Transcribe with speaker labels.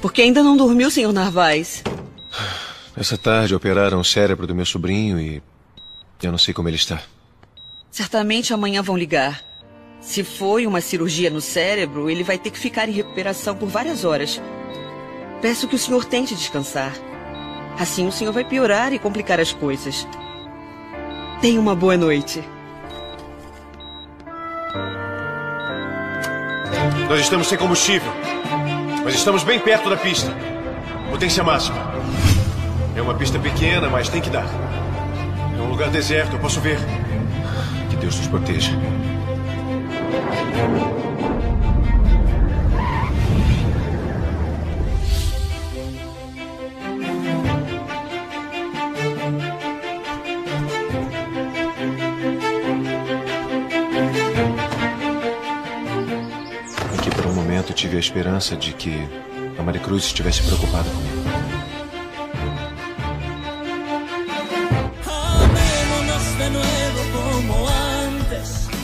Speaker 1: Por que ainda não dormiu, Sr. Narvaez?
Speaker 2: Essa tarde operaram o cérebro do meu sobrinho e eu não sei como ele está.
Speaker 1: Certamente amanhã vão ligar. Se foi uma cirurgia no cérebro, ele vai ter que ficar em recuperação por várias horas. Peço que o senhor tente descansar. Assim o senhor vai piorar e complicar as coisas. Tenha uma boa noite.
Speaker 2: Nós estamos sem combustível, mas estamos bem perto da pista. Potência máxima. É uma pista pequena, mas tem que dar. É um lugar deserto, eu posso ver. Que Deus nos proteja. momento tive a esperança de que a Maricruz estivesse preocupada comigo. Amemos-nos de novo como antes.